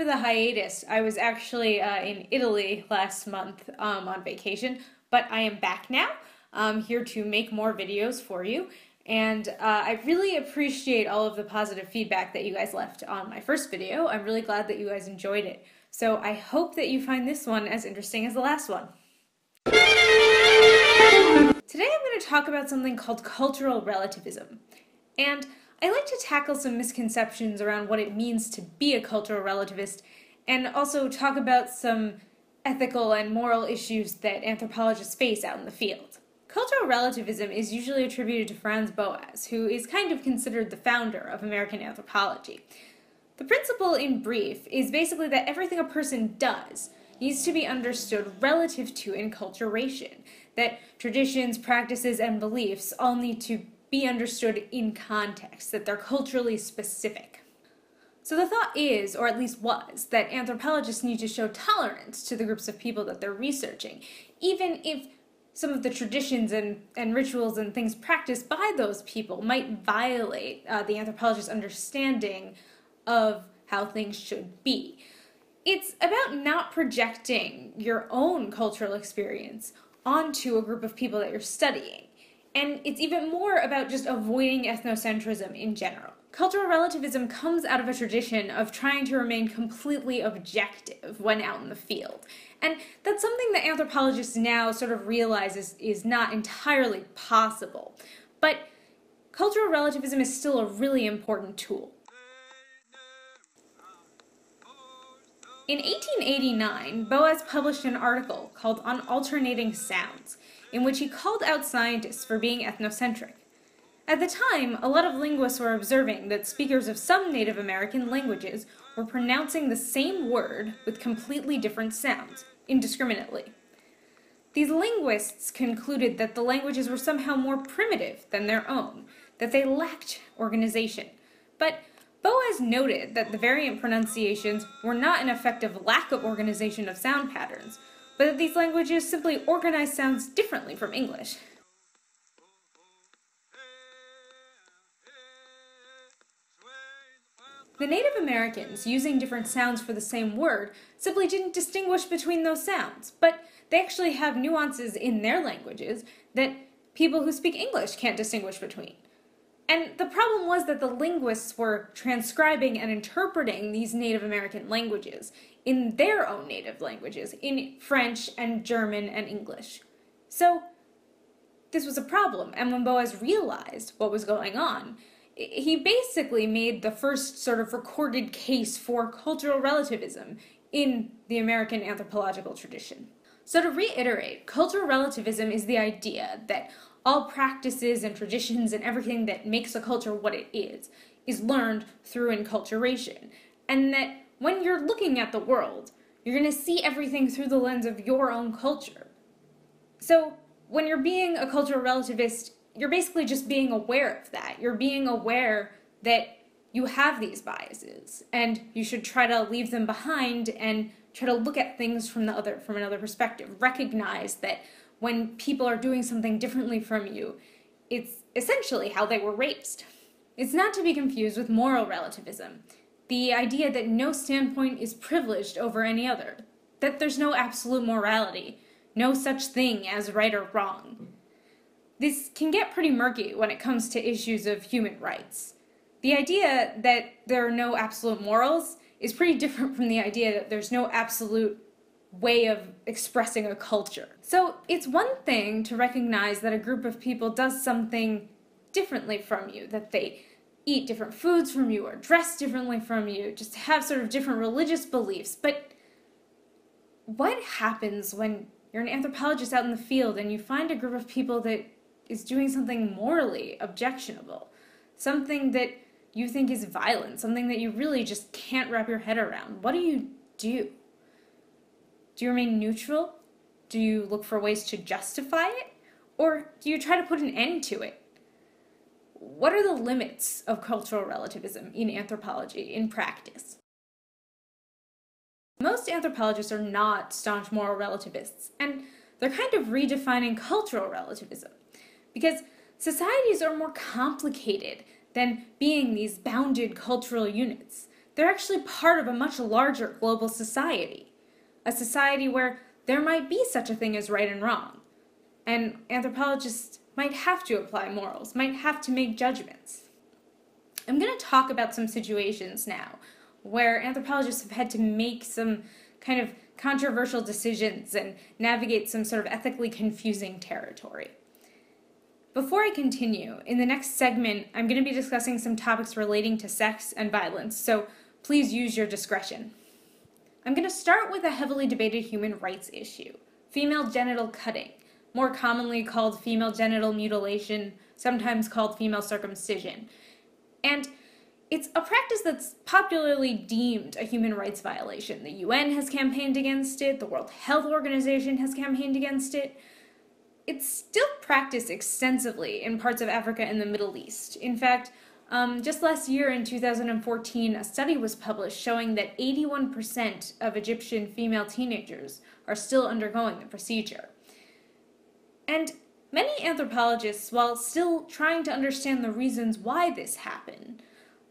for the hiatus. I was actually uh, in Italy last month um, on vacation, but I am back now. I'm here to make more videos for you. And uh, I really appreciate all of the positive feedback that you guys left on my first video. I'm really glad that you guys enjoyed it. So I hope that you find this one as interesting as the last one. Today I'm going to talk about something called cultural relativism. And I like to tackle some misconceptions around what it means to be a cultural relativist and also talk about some ethical and moral issues that anthropologists face out in the field. Cultural relativism is usually attributed to Franz Boas, who is kind of considered the founder of American anthropology. The principle, in brief, is basically that everything a person does needs to be understood relative to enculturation, that traditions, practices, and beliefs all need to be understood in context, that they're culturally specific. So the thought is, or at least was, that anthropologists need to show tolerance to the groups of people that they're researching, even if some of the traditions and, and rituals and things practiced by those people might violate uh, the anthropologist's understanding of how things should be. It's about not projecting your own cultural experience onto a group of people that you're studying. And it's even more about just avoiding ethnocentrism in general. Cultural relativism comes out of a tradition of trying to remain completely objective when out in the field. And that's something that anthropologists now sort of realize is, is not entirely possible. But cultural relativism is still a really important tool. In 1889, Boas published an article called On Alternating Sounds, in which he called out scientists for being ethnocentric. At the time, a lot of linguists were observing that speakers of some Native American languages were pronouncing the same word with completely different sounds, indiscriminately. These linguists concluded that the languages were somehow more primitive than their own, that they lacked organization. But Boas noted that the variant pronunciations were not an effective lack of organization of sound patterns, but that these languages simply organize sounds differently from English. The Native Americans, using different sounds for the same word, simply didn't distinguish between those sounds, but they actually have nuances in their languages that people who speak English can't distinguish between. And the problem was that the linguists were transcribing and interpreting these Native American languages in their own native languages, in French and German and English. So, this was a problem, and when Boas realized what was going on, he basically made the first sort of recorded case for cultural relativism in the American anthropological tradition. So to reiterate, cultural relativism is the idea that all practices and traditions and everything that makes a culture what it is is learned through enculturation. And that when you're looking at the world, you're going to see everything through the lens of your own culture. So when you're being a cultural relativist, you're basically just being aware of that. You're being aware that you have these biases and you should try to leave them behind and try to look at things from the other from another perspective. Recognize that when people are doing something differently from you, it's essentially how they were raised. It's not to be confused with moral relativism, the idea that no standpoint is privileged over any other, that there's no absolute morality, no such thing as right or wrong. This can get pretty murky when it comes to issues of human rights. The idea that there are no absolute morals is pretty different from the idea that there's no absolute way of expressing a culture. So it's one thing to recognize that a group of people does something differently from you, that they eat different foods from you or dress differently from you, just have sort of different religious beliefs. But what happens when you're an anthropologist out in the field and you find a group of people that is doing something morally objectionable? Something that you think is violent, something that you really just can't wrap your head around. What do you do? Do you remain neutral? Do you look for ways to justify it? Or do you try to put an end to it? What are the limits of cultural relativism in anthropology in practice? Most anthropologists are not staunch moral relativists, and they're kind of redefining cultural relativism because societies are more complicated than being these bounded cultural units. they're actually part of a much larger global society. A society where there might be such a thing as right and wrong. And anthropologists might have to apply morals, might have to make judgments. I'm going to talk about some situations now where anthropologists have had to make some kind of controversial decisions and navigate some sort of ethically confusing territory. Before I continue, in the next segment, I'm going to be discussing some topics relating to sex and violence, so please use your discretion. I'm going to start with a heavily debated human rights issue female genital cutting, more commonly called female genital mutilation, sometimes called female circumcision. And it's a practice that's popularly deemed a human rights violation. The UN has campaigned against it, the World Health Organization has campaigned against it. It's still practiced extensively in parts of Africa and the Middle East. In fact, um, just last year in 2014, a study was published showing that 81% of Egyptian female teenagers are still undergoing the procedure. And many anthropologists, while still trying to understand the reasons why this happened,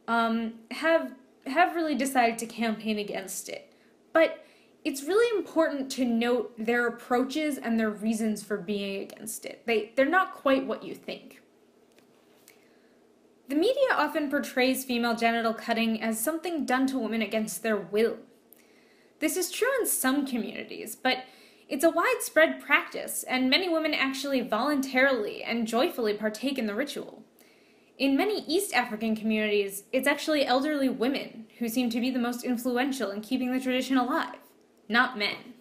um, have have really decided to campaign against it. But it's really important to note their approaches and their reasons for being against it. They they're not quite what you think. The media often portrays female genital cutting as something done to women against their will. This is true in some communities, but it's a widespread practice, and many women actually voluntarily and joyfully partake in the ritual. In many East African communities, it's actually elderly women who seem to be the most influential in keeping the tradition alive, not men.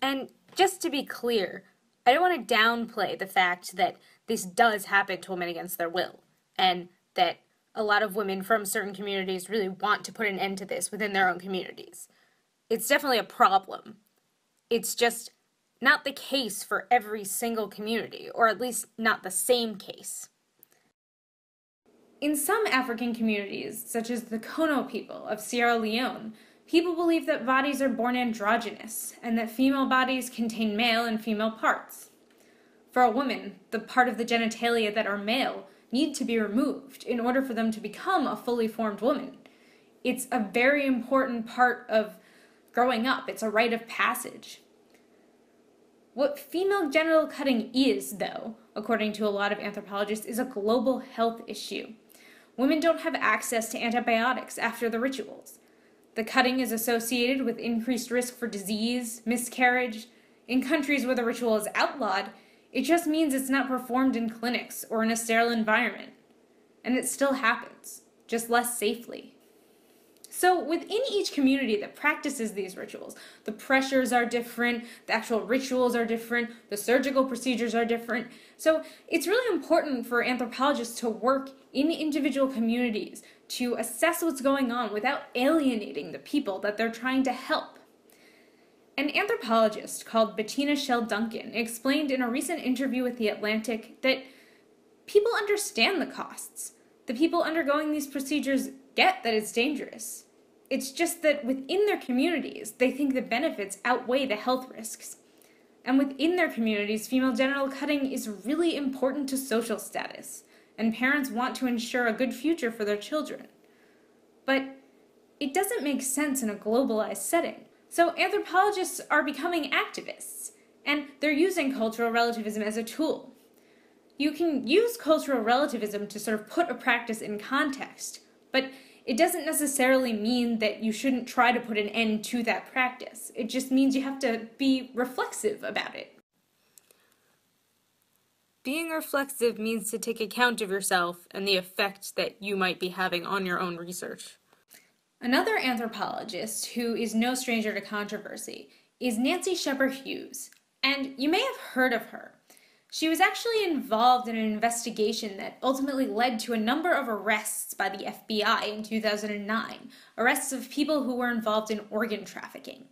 And just to be clear, I don't want to downplay the fact that this does happen to women against their will, and that a lot of women from certain communities really want to put an end to this within their own communities. It's definitely a problem. It's just not the case for every single community, or at least not the same case. In some African communities, such as the Kono people of Sierra Leone, people believe that bodies are born androgynous and that female bodies contain male and female parts. For a woman, the part of the genitalia that are male need to be removed in order for them to become a fully formed woman. It's a very important part of growing up, it's a rite of passage. What female genital cutting is, though, according to a lot of anthropologists, is a global health issue. Women don't have access to antibiotics after the rituals. The cutting is associated with increased risk for disease, miscarriage. In countries where the ritual is outlawed, it just means it's not performed in clinics or in a sterile environment. And it still happens, just less safely. So, within each community that practices these rituals, the pressures are different, the actual rituals are different, the surgical procedures are different. So, it's really important for anthropologists to work in individual communities to assess what's going on without alienating the people that they're trying to help. An anthropologist called Bettina Shell Duncan explained in a recent interview with The Atlantic that people understand the costs. The people undergoing these procedures get that it's dangerous. It's just that within their communities, they think the benefits outweigh the health risks. And within their communities, female genital cutting is really important to social status, and parents want to ensure a good future for their children. But it doesn't make sense in a globalized setting so anthropologists are becoming activists, and they're using cultural relativism as a tool. You can use cultural relativism to sort of put a practice in context, but it doesn't necessarily mean that you shouldn't try to put an end to that practice. It just means you have to be reflexive about it. Being reflexive means to take account of yourself and the effect that you might be having on your own research. Another anthropologist who is no stranger to controversy is Nancy Scheper Hughes, and you may have heard of her. She was actually involved in an investigation that ultimately led to a number of arrests by the FBI in 2009, arrests of people who were involved in organ trafficking.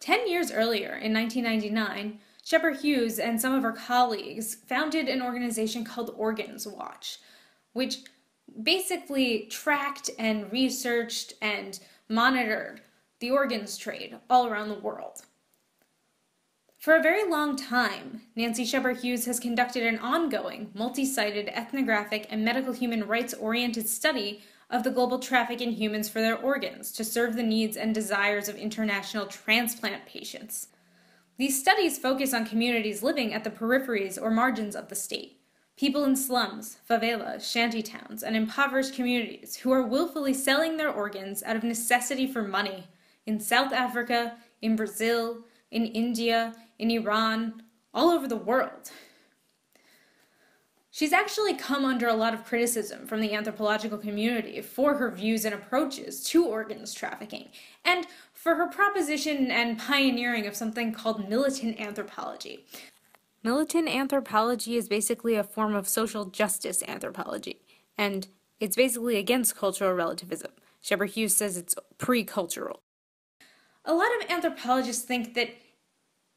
Ten years earlier, in 1999, Scheper Hughes and some of her colleagues founded an organization called Organs Watch, which basically tracked and researched and monitored the organs trade all around the world. For a very long time, Nancy Scheper Hughes has conducted an ongoing, multi sited ethnographic and medical human rights oriented study of the global traffic in humans for their organs to serve the needs and desires of international transplant patients. These studies focus on communities living at the peripheries or margins of the state, people in slums, favelas, shanty towns, and impoverished communities who are willfully selling their organs out of necessity for money in South Africa, in Brazil, in India, in Iran, all over the world. She's actually come under a lot of criticism from the anthropological community for her views and approaches to organs trafficking, and for her proposition and pioneering of something called militant anthropology. Militant anthropology is basically a form of social justice anthropology, and it's basically against cultural relativism. Scheper Hughes says it's pre cultural. A lot of anthropologists think that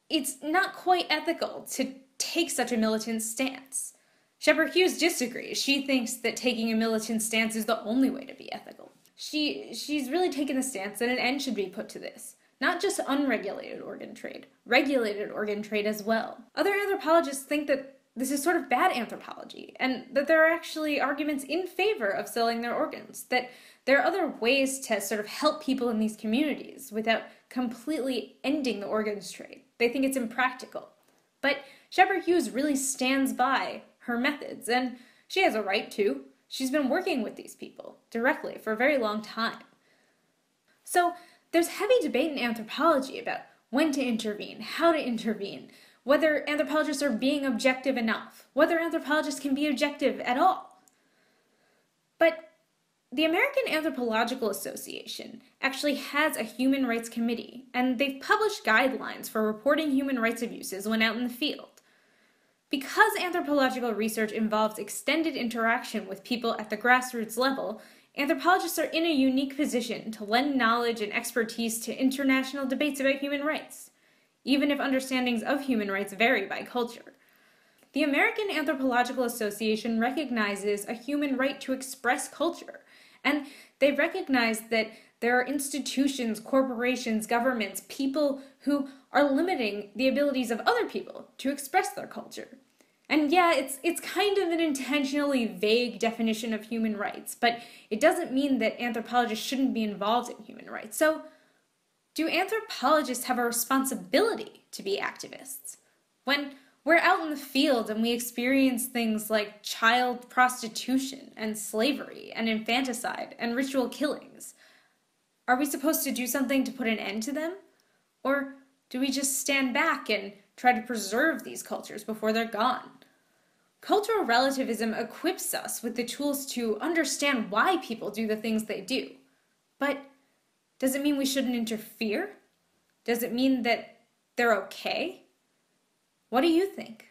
it's not quite ethical to take such a militant stance. Scheper Hughes disagrees. She thinks that taking a militant stance is the only way to be ethical. She she's really taken the stance that an end should be put to this. Not just unregulated organ trade, regulated organ trade as well. Other anthropologists think that this is sort of bad anthropology, and that there are actually arguments in favor of selling their organs, that there are other ways to sort of help people in these communities without completely ending the organs trade. They think it's impractical. But Scheper Hughes really stands by her methods, and she has a right to. She's been working with these people directly for a very long time. So there's heavy debate in anthropology about when to intervene, how to intervene, whether anthropologists are being objective enough, whether anthropologists can be objective at all. But the American Anthropological Association actually has a human rights committee, and they've published guidelines for reporting human rights abuses when out in the field. Because anthropological research involves extended interaction with people at the grassroots level, anthropologists are in a unique position to lend knowledge and expertise to international debates about human rights, even if understandings of human rights vary by culture. The American Anthropological Association recognizes a human right to express culture, and they recognize that there are institutions, corporations, governments, people who are limiting the abilities of other people to express their culture. And yeah, it's it's kind of an intentionally vague definition of human rights, but it doesn't mean that anthropologists shouldn't be involved in human rights. So, do anthropologists have a responsibility to be activists? When we're out in the field and we experience things like child prostitution and slavery and infanticide and ritual killings, are we supposed to do something to put an end to them? Or do we just stand back and try to preserve these cultures before they're gone? Cultural relativism equips us with the tools to understand why people do the things they do. But does it mean we shouldn't interfere? Does it mean that they're okay? What do you think?